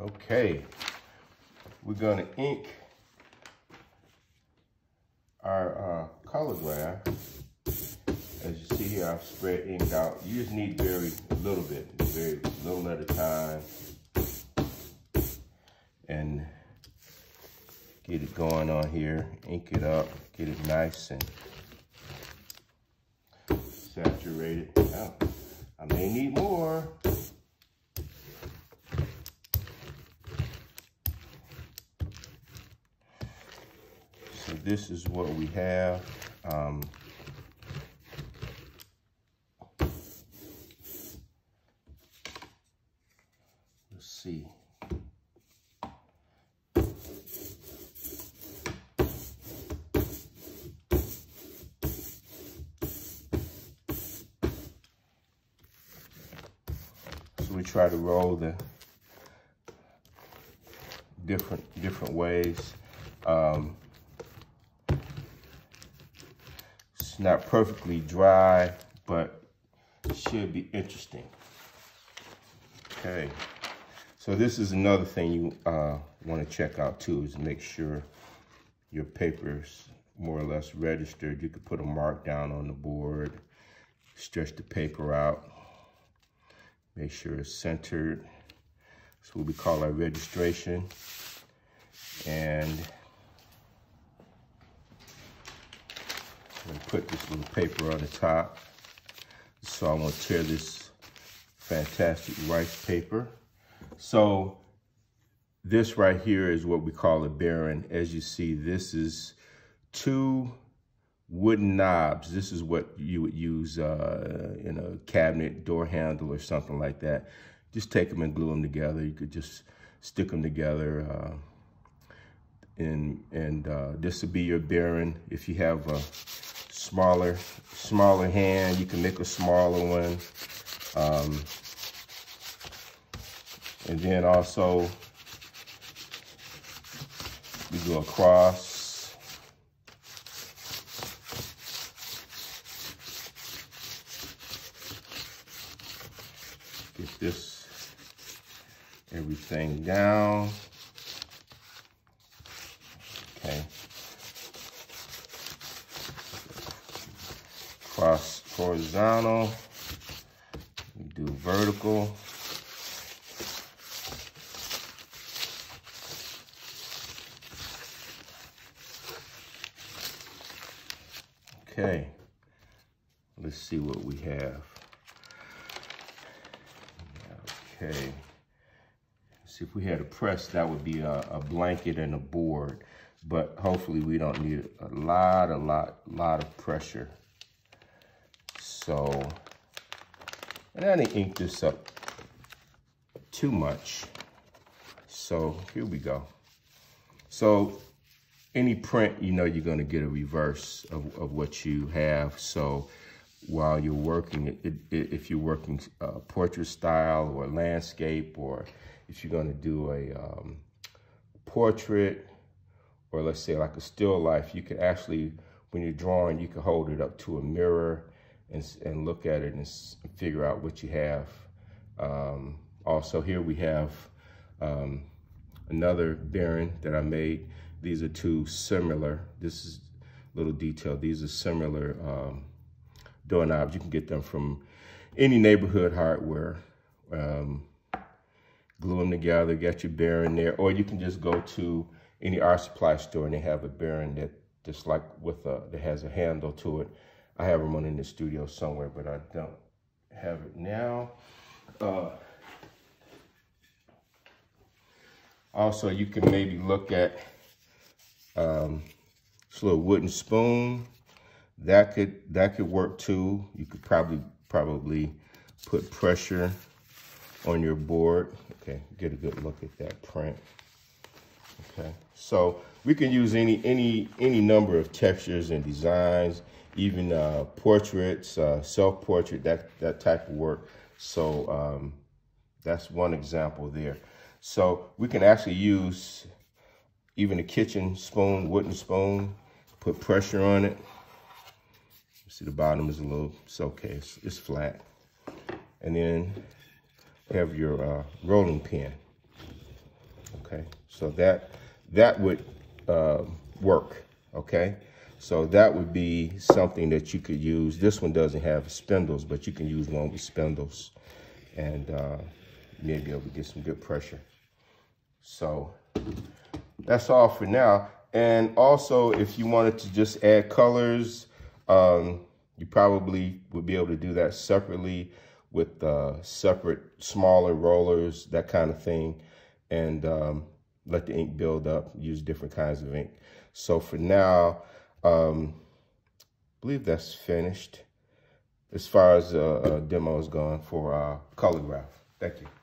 Okay, we're gonna ink our uh, collagraph. As you see here, I've spread ink out. You just need very little bit, very little at a time. And get it going on here, ink it up, get it nice and saturated. Now, I may need more. This is what we have. Um, let's see. So we try to roll the different different ways. Um, it's not perfectly dry, but should be interesting. Okay, so this is another thing you uh, want to check out too, is make sure your paper's more or less registered. You could put a mark down on the board, stretch the paper out, make sure it's centered. That's what we call our registration. And I'm put this little paper on the top. So I'm gonna tear this fantastic rice paper. So this right here is what we call a baren. As you see, this is two wooden knobs. This is what you would use uh, in a cabinet door handle or something like that. Just take them and glue them together. You could just stick them together. Uh, and and uh, this would be your baren. If you have a smaller smaller hand, you can make a smaller one. Um, and then also we go across. Get this everything down. Okay. Cross horizontal. Do vertical. Okay. Let's see what we have. Okay. See if we had a press, that would be a, a blanket and a board. But hopefully we don't need a lot, a lot, lot of pressure. So, and I didn't ink this up too much. So here we go. So any print, you know you're gonna get a reverse of, of what you have. So while you're working, it, it, if you're working uh, portrait style or landscape, or if you're gonna do a um, portrait, or let's say like a still life, you can actually, when you're drawing, you can hold it up to a mirror and, and look at it and figure out what you have. Um, also here we have um, another baren that I made. These are two similar, this is a little detail. These are similar um, doorknobs. You can get them from any neighborhood hardware. Um, glue them together, get your baren there, or you can just go to any art supply store and they have a baren that just like with a, that has a handle to it. I have them on in the studio somewhere, but I don't have it now. Uh, also, you can maybe look at um, this little wooden spoon. That could that could work too. You could probably probably put pressure on your board. Okay, get a good look at that print. Okay, so we can use any any any number of textures and designs, even uh, portraits, uh, self-portrait, that that type of work. So um, that's one example there. So we can actually use even a kitchen spoon, wooden spoon, put pressure on it. See the bottom is a little, it's okay, it's, it's flat. And then have your uh, rolling pin. Okay, so that that would uh, work. Okay, so that would be something that you could use. This one doesn't have spindles, but you can use one with spindles, and uh, maybe able to get some good pressure. So that's all for now. And also, if you wanted to just add colors, um, you probably would be able to do that separately with uh, separate smaller rollers, that kind of thing, and um, let the ink build up, use different kinds of ink. So for now, um, I believe that's finished as far as uh, uh, demo is gone for uh, collagraph. Thank you.